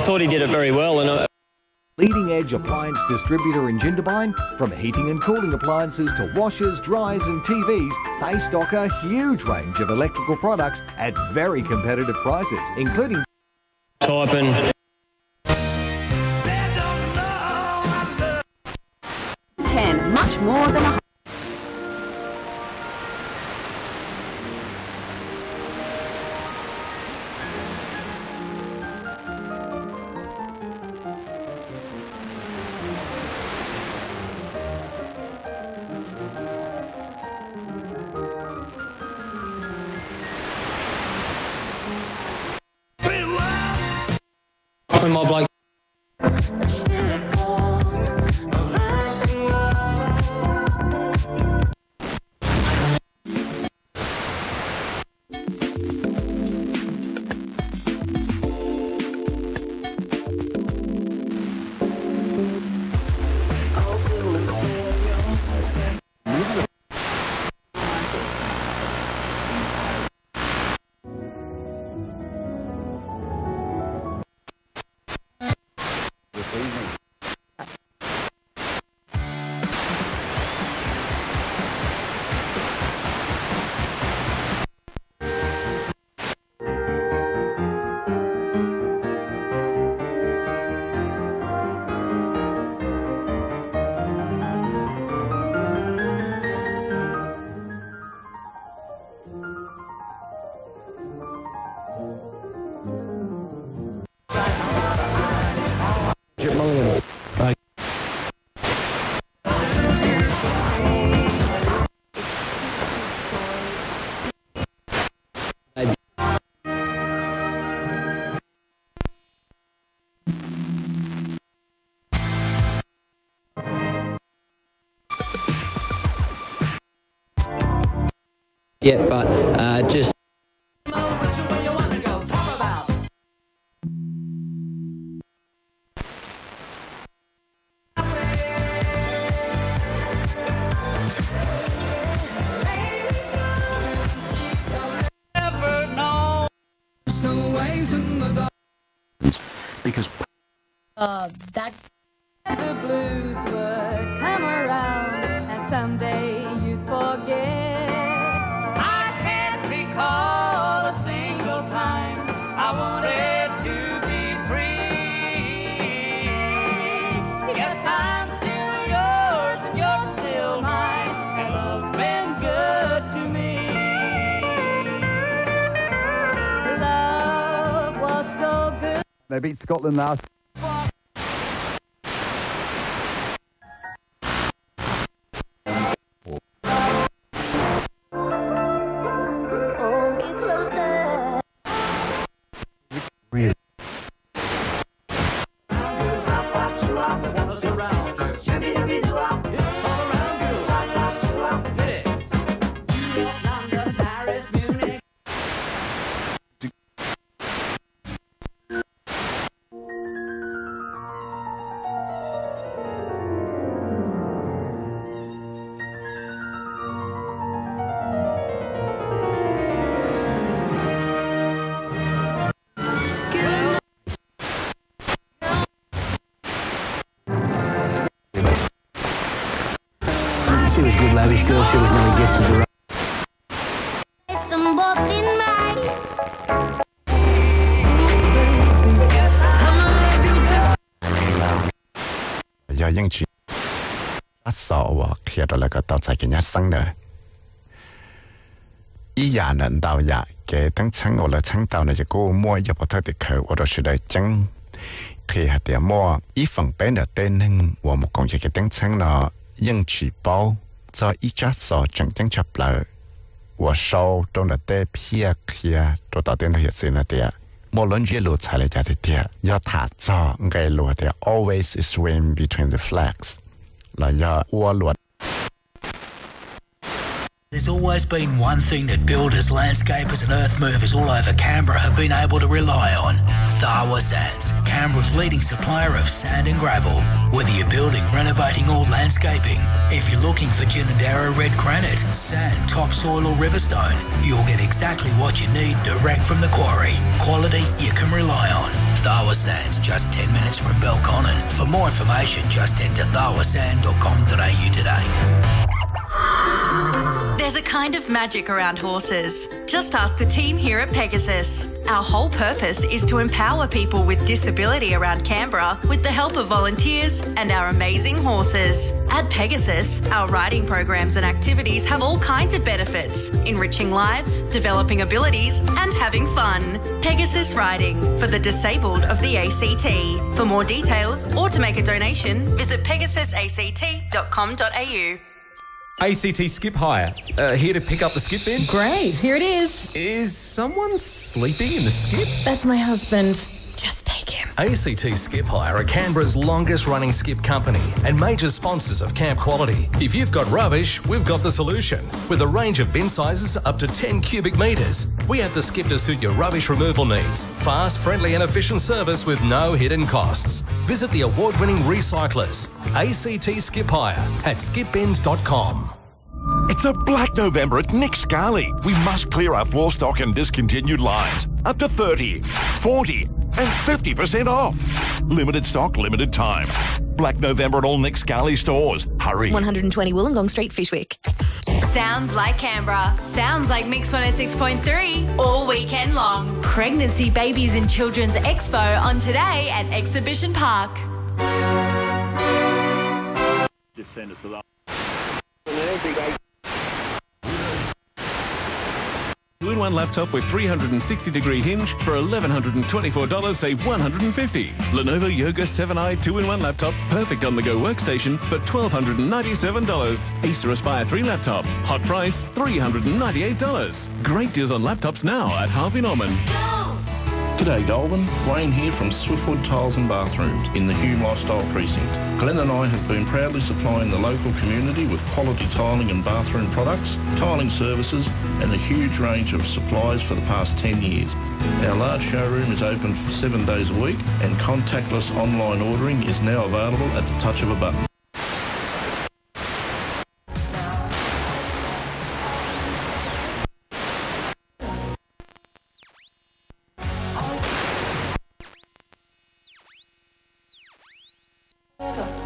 I thought he did it very well, and uh, Leading edge appliance distributor in Jindabyne, from heating and cooling appliances to washers, dryers and TVs, they stock a huge range of electrical products at very competitive prices, including type and my bloke Mullins. Yeah, but uh, just because Uh, They beat Scotland last. good lavish girl. She was nearly gifted the giờ dân chỉ sợ và kia đó là cái tao chạy cái nhà sáng nữa ý giả nền tao giả cái tăng sáng ngồi là sáng tao này chỉ cô mua giờ bỏ thơ thì khởi và đó sự đời chẳng khi hạt tiền mua ý phần bé nợ tên nâng và một công việc cái tăng sáng nó dân chỉ bao cho ít chát sọ chẳng chẳng chập lỡ và sau trong là tê pia kia cho tạo tiền thiệt sự là tiệt một lần chia lụt xài lại chả thì tiệt do thả cho ngay lụt tiệt always swim between the flags. Là do ua lụt There's always been one thing that builders, landscapers and earth movers all over Canberra have been able to rely on. Tharwa Sands, Canberra's leading supplier of sand and gravel. Whether you're building, renovating or landscaping, if you're looking for Ginninderra red granite, sand, topsoil or riverstone, you'll get exactly what you need direct from the quarry. Quality you can rely on. Tharwa Sands, just 10 minutes from Belconnen. For more information, just head to tharwasand.com.au today. Kind of magic around horses. Just ask the team here at Pegasus. Our whole purpose is to empower people with disability around Canberra with the help of volunteers and our amazing horses. At Pegasus, our riding programs and activities have all kinds of benefits, enriching lives, developing abilities, and having fun. Pegasus Riding for the disabled of the ACT. For more details or to make a donation, visit pegasusact.com.au. ACT Skip Hire. Uh, here to pick up the skip bin. Great, here it is. Is someone sleeping in the skip? That's my husband. ACT Skip Hire are Canberra's longest running skip company and major sponsors of Camp Quality. If you've got rubbish, we've got the solution. With a range of bin sizes up to 10 cubic metres, we have the skip to suit your rubbish removal needs. Fast, friendly, and efficient service with no hidden costs. Visit the award winning recyclers, ACT Skip Hire at skipbins.com. It's a black November at Nick Scali. We must clear our floor stock and discontinued lines. Up to 30, 40, and 50% off. Limited stock, limited time. Black November at all Nick Scali stores. Hurry. 120 Wollongong Street, Fyshwick. Sounds like Canberra. Sounds like Mix 106.3 all weekend long. Pregnancy, Babies and Children's Expo on today at Exhibition Park. Just send it to the Two-in-one laptop with 360 degree hinge for $1,124, save 150. Lenovo Yoga 7i 2-in-1 laptop, perfect on-the-go workstation for $1,297. Acer Aspire 3 laptop, hot price $398. Great deals on laptops now at Harvey Norman. G'day Goulburn, Wayne here from Swiftwood Tiles and Bathrooms in the Hume Lifestyle Precinct. Glenn and I have been proudly supplying the local community with quality tiling and bathroom products, tiling services and a huge range of supplies for the past 10 years. Our large showroom is open seven days a week and contactless online ordering is now available at the touch of a button. 해서